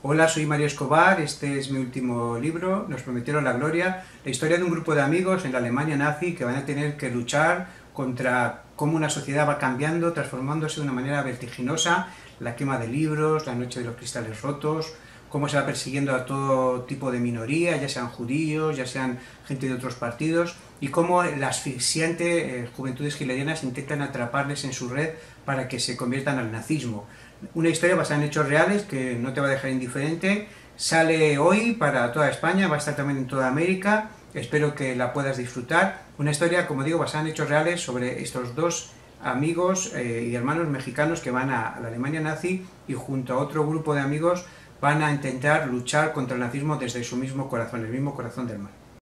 Hola, soy María Escobar, este es mi último libro, Nos prometieron la gloria, la historia de un grupo de amigos en la Alemania nazi que van a tener que luchar contra cómo una sociedad va cambiando, transformándose de una manera vertiginosa, la quema de libros, la noche de los cristales rotos, cómo se va persiguiendo a todo tipo de minoría, ya sean judíos, ya sean gente de otros partidos, y cómo las asfixiante eh, juventudes hilerianas intentan atraparles en su red para que se conviertan al nazismo. Una historia basada en hechos reales que no te va a dejar indiferente. Sale hoy para toda España, va a estar también en toda América. Espero que la puedas disfrutar. Una historia, como digo, basada en hechos reales sobre estos dos amigos eh, y hermanos mexicanos que van a, la Alemania nazi y junto a otro grupo de amigos van a intentar luchar contra el nazismo desde su mismo corazón, el mismo corazón del mar.